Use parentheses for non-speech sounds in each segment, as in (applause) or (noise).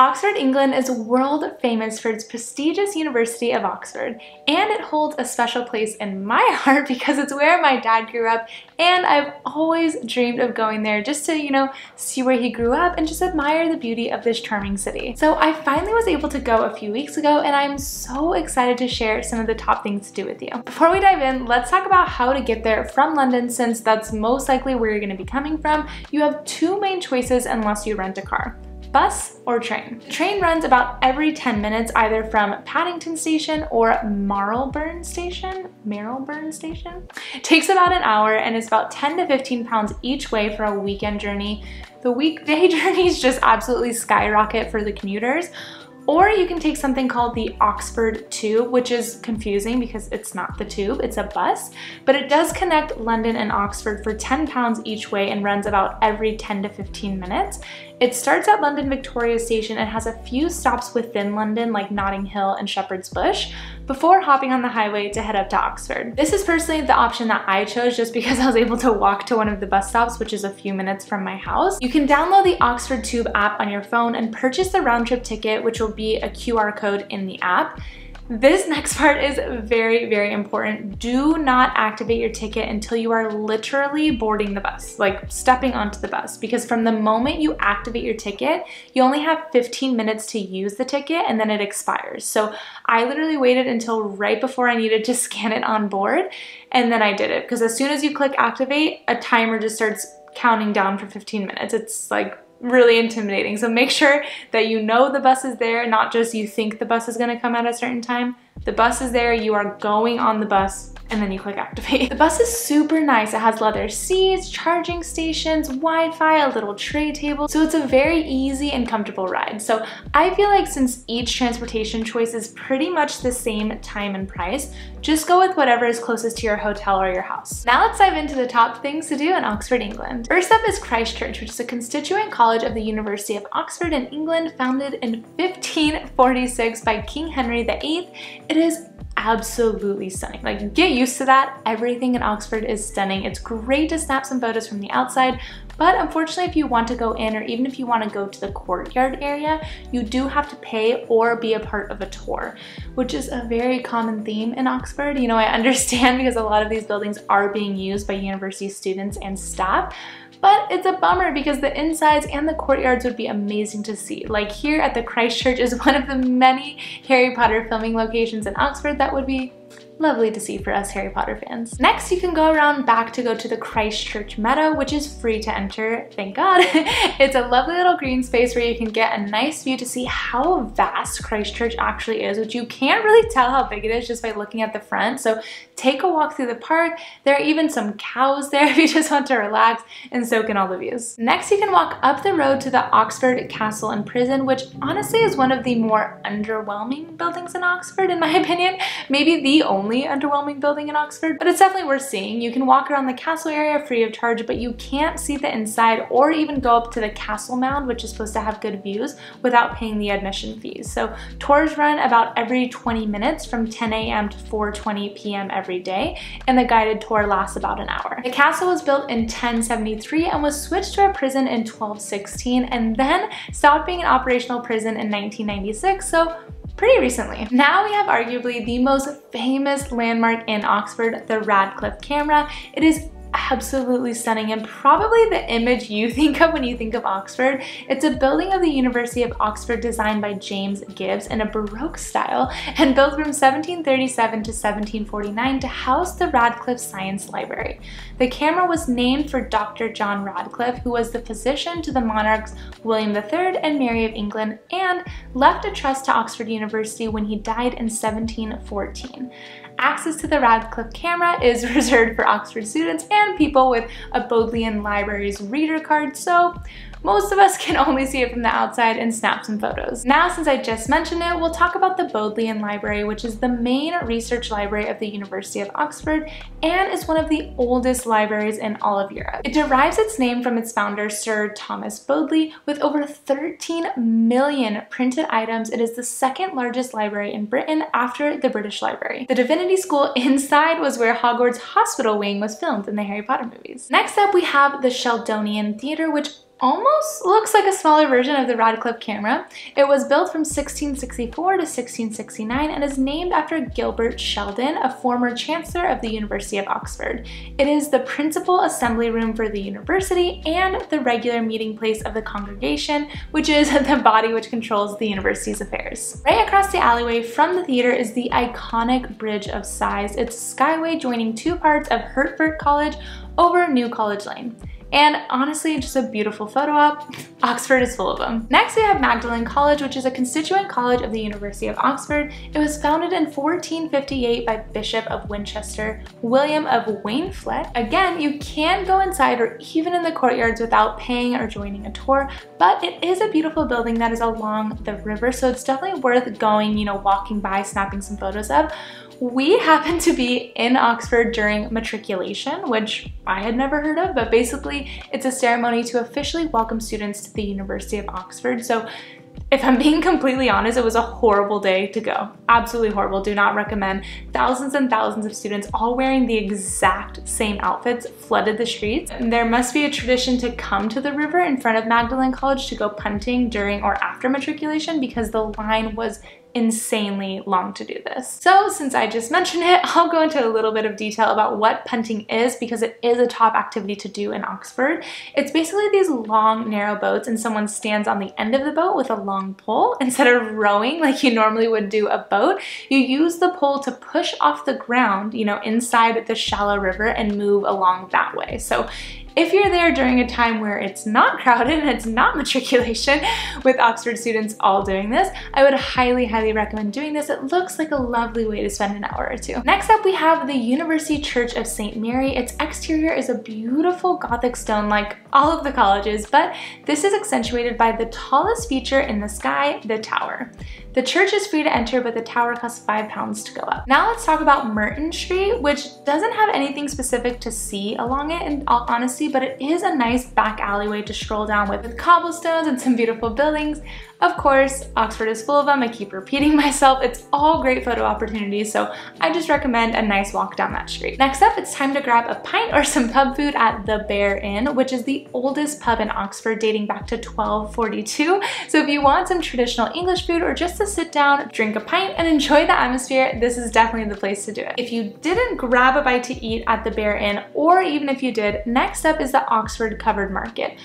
Oxford, England is world famous for its prestigious University of Oxford, and it holds a special place in my (laughs) heart because it's where my dad grew up, and I've always dreamed of going there just to, you know, see where he grew up and just admire the beauty of this charming city. So I finally was able to go a few weeks ago, and I'm so excited to share some of the top things to do with you. Before we dive in, let's talk about how to get there from London since that's most likely where you're gonna be coming from. You have two main choices unless you rent a car bus or train. The train runs about every 10 minutes either from Paddington Station or Marylebone Station. Marylebone Station? It takes about an hour and is about 10 to 15 pounds each way for a weekend journey. The weekday (laughs) journeys just absolutely skyrocket for the commuters. Or you can take something called the Oxford Tube, which is confusing because it's not the tube, it's a bus, but it does connect London and Oxford for 10 pounds each way and runs about every 10 to 15 minutes. It starts at London Victoria Station and has a few stops within London like Notting Hill and Shepherd's Bush before hopping on the highway to head up to Oxford. This is personally the option that I chose just because I was able to walk to one of the bus stops, which is a few minutes from my house. You can download the Oxford Tube app on your phone and purchase the round trip ticket, which will be a QR code in the app. This (laughs) next part is very, very important. Do not activate your ticket until you are literally boarding the bus, like stepping onto the bus, because from the moment you activate your ticket, you only have 15 minutes to use the ticket and then it expires. So I literally waited until right before I needed to (laughs) scan it on board and then I did it because as soon as you click activate, a timer just starts counting down for 15 minutes. It's like really intimidating. So make sure that you know the bus is there, not just you think the bus is gonna come at a certain time. The bus is there, you are going on the bus, and then you click activate. (laughs) The bus is super nice. It has leather seats, charging stations, Wi-Fi, a little tray table. So it's a very easy and comfortable ride. So I feel like since each transportation choice is pretty much the same time and price, just go with whatever is closest to your hotel or your house. Now let's dive into the top things to do in Oxford, England. First up is Christ Church, which is a constituent college of the University of Oxford in England, founded in 1546 by King Henry VIII. It is absolutely stunning. Like get used to that. Everything in Oxford is stunning. It's great to snap some photos from the outside, but unfortunately if you want to go in or even if you want to go to the courtyard area, you do have to pay or be a part of a tour, which is a very common theme in Oxford. You know, I (laughs) understand because a lot of these buildings are being used by university students and staff, but it's a bummer because the insides and the courtyards would be amazing to see. Like here at the Christ Church is (laughs) one of the many Harry Potter filming locations in Oxford that would be lovely to see for us Harry Potter fans. Next, you can go around back to go to the Christchurch Meadow, which is free to enter, thank God. (laughs) it's a lovely little green space where you can get a nice view to see how vast Christchurch actually is, which you can't really tell how big it is just by looking at the front. So take a walk through the park. There are even some cows there (laughs) if you just want to relax and soak in all the views. Next, you can walk up the road to the Oxford Castle and Prison, which honestly is one of the more underwhelming buildings in Oxford, in my (laughs) opinion. Maybe the only only underwhelming building in Oxford, but it's definitely worth seeing. You can walk around the castle area free of charge, but you can't see the inside or even go up to the castle mound, which is supposed to have good views, without paying the admission fees. So tours run about every 20 minutes from 10 a.m. to 4.20 p.m. every day, and the guided tour lasts about an hour. The castle was built in 1073 and was switched to a prison in 1216 and then stopped being an operational prison in 1996, so pretty recently. Now we have arguably the most famous landmark in Oxford, the Radcliffe camera. It is absolutely stunning and probably the image you (laughs) think of when you think of Oxford. It's a building of the University of Oxford designed by James Gibbs in a Baroque style and built from 1737 to 1749 to house the Radcliffe Science Library. The camera was named for Dr. John Radcliffe, who was the physician to the monarchs William III and Mary of England and left a trust to Oxford University when he died in 1714 access to the Radcliffe camera is (laughs) reserved for Oxford students and people with a Bodleian Libraries reader card, so most of us (laughs) can only see it from the outside and snap some photos. Now, since I just mentioned it, we'll talk about the Bodleian Library, which is the main research library of the University of Oxford and is one of the oldest libraries in all of Europe. It derives its name from its founder, Sir Thomas Bodley. With over 13 million printed items, it is the second largest library in Britain after the British Library. The Divinity School (laughs) inside was where Hogwarts Hospital Wing was filmed in the Harry Potter movies. Next up, we have the Sheldonian Theatre, which almost looks like a smaller version of the Radcliffe camera. It was built from 1664 to 1669 and is named after Gilbert Sheldon, a former Chancellor of the University of Oxford. It is the principal assembly room for the university and the regular meeting place of the congregation, which is (laughs) the body which controls the university's affairs. Right across the alleyway from the theater is the iconic Bridge of Sighs. It's a skyway joining two parts of Hertford College over New College Lane. And honestly, just a beautiful photo op. Oxford is full of them. Next, we have Magdalen College, which is a constituent college of the University of Oxford. It was founded in 1458 by Bishop of Winchester, William of Waynflete. Again, you can go inside or even in the courtyards without paying or joining a tour, but it is a beautiful building that is along the river, so it's definitely worth going, you know, walking by, snapping some photos of. We (laughs) happened to be in Oxford during matriculation, which I had never heard of, but basically it's a ceremony to officially welcome students to the University of Oxford. So if I'm being (laughs) completely honest, it was a horrible day to go. Absolutely horrible. Do not recommend. Thousands and thousands of students all wearing the exact same outfits flooded the streets. There must be a tradition to come to the river in front of Magdalen College to go punting during or after matriculation because the line was insanely long to do this. So since I just mentioned it, (laughs) I'll go into a little bit of detail about what punting is because it is a top activity to do in Oxford. It's basically these long, narrow boats and someone stands on the end of the boat with a long pole. (laughs) Instead of rowing like you normally would do a boat, you use the pole to push off the ground, you know, inside the shallow river and move along that way. So if you're there during a time where it's not crowded and it's not (laughs) matriculation with Oxford students all doing this, I would highly, highly recommend doing this. It looks like a lovely way to spend an hour or two. Next up, we have the University Church of St. Mary. Its exterior is a beautiful Gothic stone like all of the colleges, but this is accentuated by the tallest feature in the sky, the tower. The church is free to enter, but the tower costs five pounds to go up. Now let's talk about Merton Street, which doesn't have anything specific to see along it in all honesty, but it is a nice back alleyway to stroll down with, with cobblestones and some beautiful buildings. Of course, Oxford is full of them. I keep repeating (laughs) myself. It's all great photo opportunities, so I just recommend a nice walk down that street. Next up, it's time to grab a pint or (laughs) some pub food at the Bear Inn, which is the oldest pub in Oxford dating back to 1242. So if you want some traditional English food or just to sit down, drink a pint, and enjoy the atmosphere, this is definitely the place to do it. If you didn't grab a bite to eat at the Bear Inn, or even if you did, next up is the Oxford Covered Market.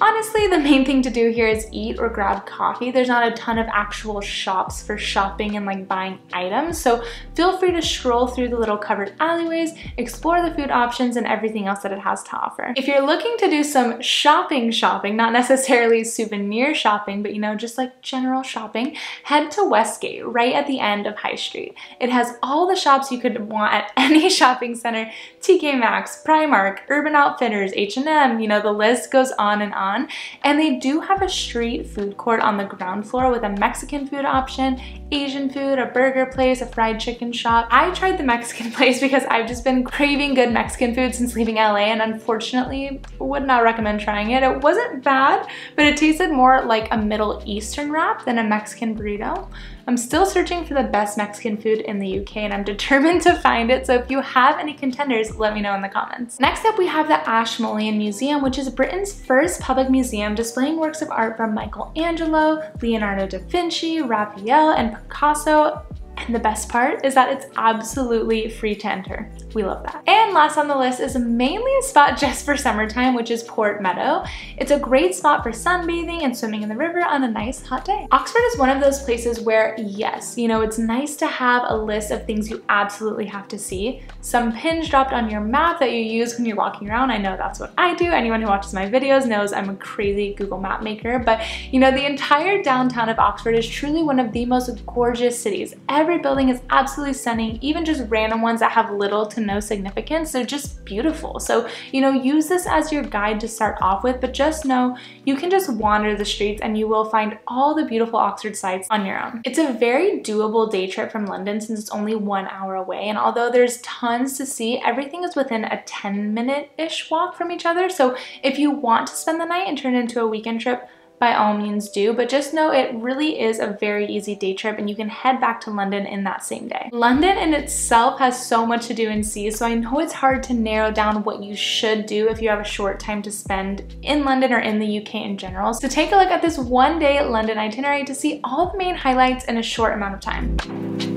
Honestly, the main thing to do here is eat or grab coffee. There's not a ton of actual shops for shopping and like buying items, so feel free to stroll through the little covered alleyways, explore the food options and everything else that it has to offer. If you're looking to do some shopping shopping, not necessarily souvenir shopping, but you know, just like general shopping, head to Westgate, right at the end of High Street. It has all the shops you could want at (laughs) any shopping center, TK Maxx, Primark, Urban Outfitters, H&M, you know, the list goes on and on on. And they do have a street food court on the ground floor with a Mexican food option, Asian food, a burger place, a fried chicken shop. I tried the Mexican (laughs) place because I've just been craving good Mexican food since leaving LA and unfortunately would not recommend trying it. It wasn't bad, but it tasted more like a Middle Eastern wrap than a Mexican burrito. I'm still searching for the best Mexican food in the UK and I'm (laughs) determined to find it, so if you have any contenders, let me know in the comments. Next up, we have the Ashmolean Museum, which is Britain's first public museum displaying works of art from Michelangelo, Leonardo da Vinci, Raphael, and Picasso, and the best part is that it's absolutely free to enter. We love that. And last on the list is mainly a spot (laughs) just for summertime, which is Port Meadow. It's a great spot for sunbathing and swimming in the river on a nice hot day. Oxford is one of those places where, yes, you know, it's nice to have a list of things you absolutely have to see. Some pins dropped on your map that you use when you're walking around. I know that's what I do. Anyone who watches my videos knows I'm a crazy Google map maker, but you know, the entire downtown of Oxford is truly one of the most gorgeous cities. Every building is absolutely stunning, even just random ones that have little to no significance. They're just beautiful. So, you know, use this as your guide to start off with, but just know you can just wander the streets and you will find all the beautiful Oxford sites on your own. It's a very doable day trip from London since it's only one hour away. And although there's tons to see, everything is within a 10 minute-ish walk from each other. So if you want to spend the night and turn it into a weekend trip, by all means do, but just know it really is a very easy day trip and you can head back to London in that same day. London in itself has so much to do and see, so I know it's hard to narrow down what you should do if you have a short time to spend in London or in the UK in general. So take a look at this one day London itinerary to see all the main highlights in a short amount of time.